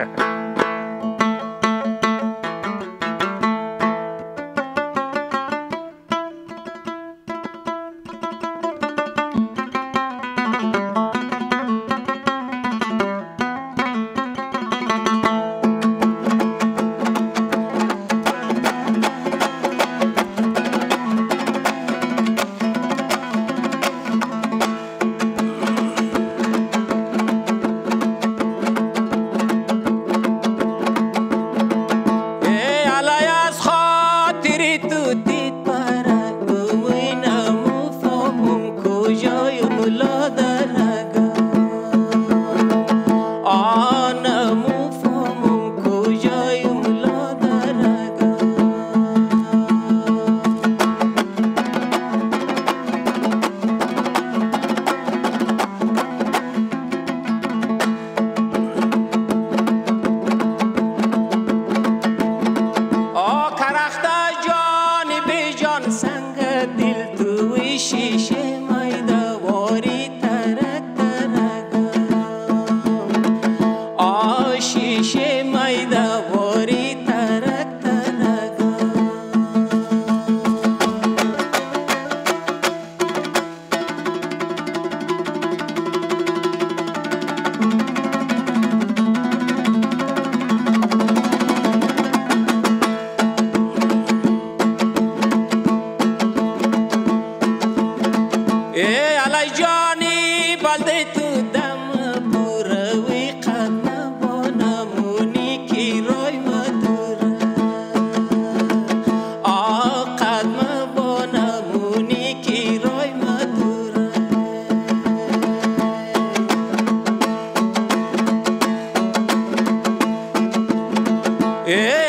Ha ha ha. ஏ அலைஜானி பல்தை தூ Yeah.